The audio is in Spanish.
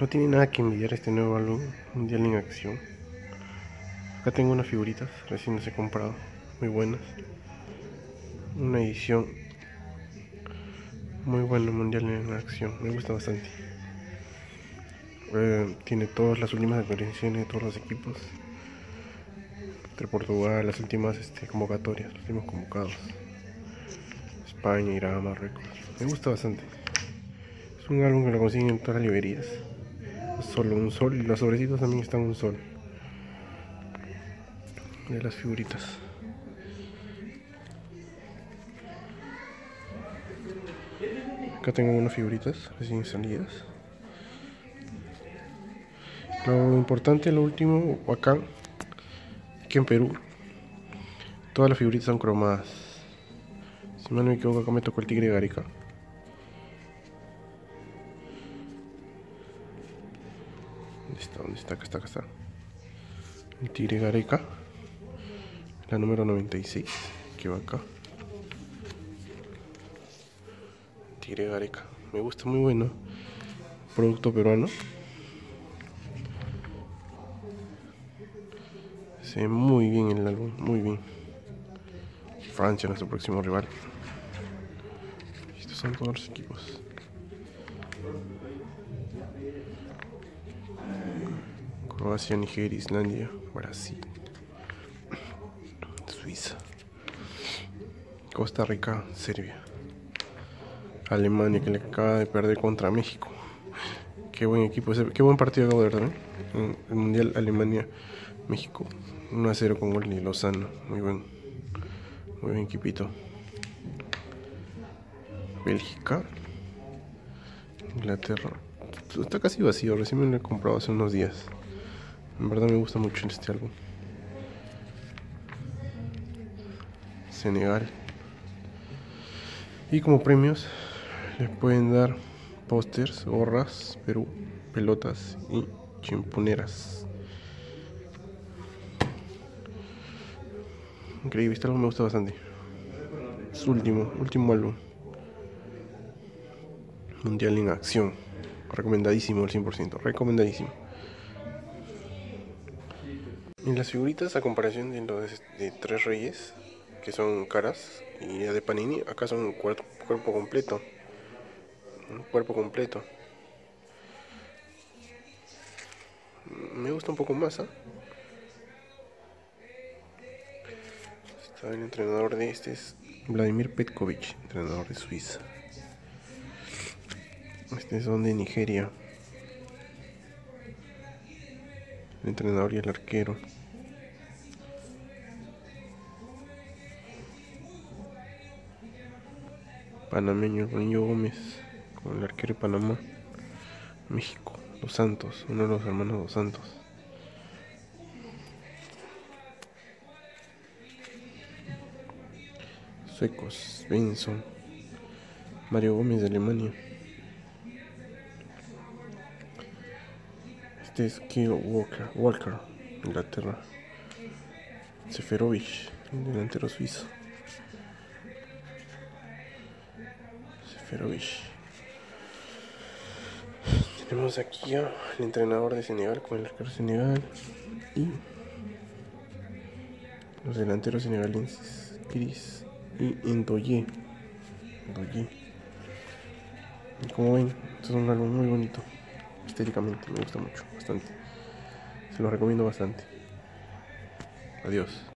No tiene nada que envidiar este nuevo álbum Mundial en Acción. Acá tengo unas figuritas, recién las he comprado, muy buenas. Una edición muy buena Mundial en Acción, me gusta bastante. Eh, tiene todas las últimas actualizaciones de todos los equipos. De Portugal, las últimas este, convocatorias, los últimos convocados. España, Irán, Marruecos. Me gusta bastante. Es un álbum que lo consiguen en todas las librerías. Solo un sol y los sobrecitos también están un sol. De las figuritas. Acá tengo unas figuritas recién salidas. Lo importante, lo último, acá, que en Perú, todas las figuritas son cromadas. Si no me equivoco, acá me tocó el tigre Garica. ¿Dónde está? ¿Dónde está? Acá está, acá está. El tigre Gareca. La número 96. Que va acá. Tigre Gareca. Me gusta muy bueno. Producto peruano. Se ve muy bien el álbum. Muy bien. Francia, nuestro próximo rival. Estos son todos los equipos. Croacia, Nigeria, Islandia, Brasil, Suiza, Costa Rica, Serbia, Alemania que le acaba de perder contra México. Qué buen equipo, qué buen partido de ver El Mundial Alemania, México, 1 a 0 con gol de Lozano, muy buen, muy buen equipito. Bélgica, Inglaterra, está casi vacío, recién me lo he comprado hace unos días. En verdad me gusta mucho este álbum. Senegal. Y como premios les pueden dar pósters, gorras, Perú, pelotas y chimponeras. Increíble, este álbum me gusta bastante. Su último, último álbum. Mundial en acción. Recomendadísimo al 100%. Recomendadísimo. En las figuritas, a comparación de los de Tres Reyes, que son caras, y la de Panini, acá son cuerpo, cuerpo completo. Un cuerpo completo. Me gusta un poco más, ¿ah? Está el entrenador de este es Vladimir Petkovic, entrenador de Suiza. Este son de Nigeria. El entrenador y el arquero. Panameño, el niño Gómez, con el arquero de Panamá. México, Los Santos, uno de los hermanos Los Santos. Suecos, Benson, Mario Gómez de Alemania. Es Kyle Walker, Walker, Inglaterra. Seferovic, delantero suizo. Seferovic. Tenemos aquí al entrenador de Senegal con el arquero Senegal y los delanteros senegalenses, Chris y Indoye. Indoye. Como ven, esto es un álbum muy bonito estéticamente me gusta mucho, bastante. Se lo recomiendo bastante. Adiós.